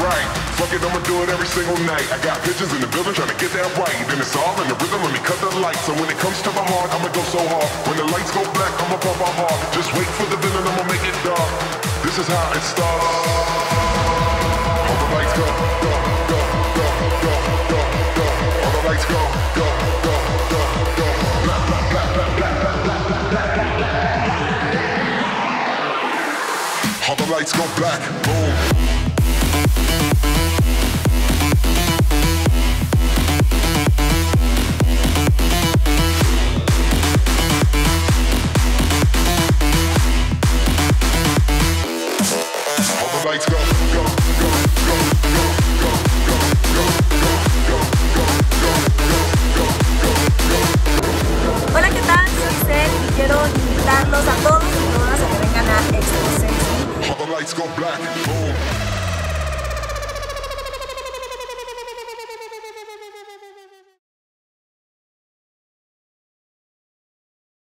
Fuck it, I'ma do it every single night. I got bitches in the building trying to get that right. Then it's all in the rhythm, let me cut the lights. So when it comes to my heart, I'ma go so hard. When the lights go black, I'ma pump my heart. Just wait for the villain, I'ma make it dark. This is how it starts. All the lights go, go, go, go, go, go, go. All the lights go, go, go, go, go. Black, black, black, black, black, black, black, black, black. All the lights go black, boom. Lights go black,